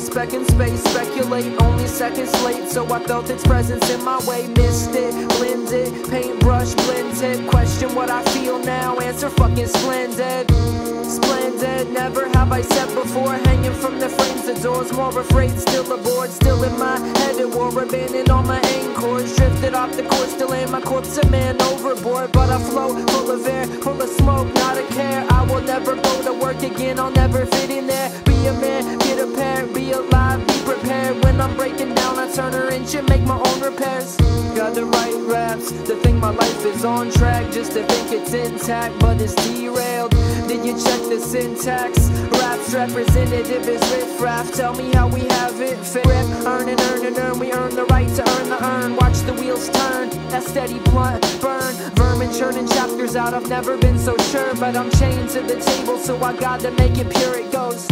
spec in space, speculate, only seconds late. So I felt its presence in my way, missed it, blended, paintbrush, blended. Question what I feel now, answer fucking splendid. Splendid, never have I said before. Hanging from the frames, the doors, more afraid, still aboard, still in my head at war, abandoned all my anchors. Drifted off the course, still in my corpse, a man overboard. But I float full of air, full of smoke, not a care. I will never go to work again, I'll never fit in there. Be a man, be alive, be prepared. When I'm breaking down, I turn her engine, make my own repairs. Got the right raps to think my life is on track, just to think it's intact, but it's derailed. Did you check the syntax? Raps representative is riff raff. Tell me how we have it. Fit rip, earn and earn and earn. We earn the right to earn the earn. Watch the wheels turn. That steady blunt burn. Vermin churning chapters out. I've never been so sure, but I'm chained to the table, so I gotta make it pure. It goes.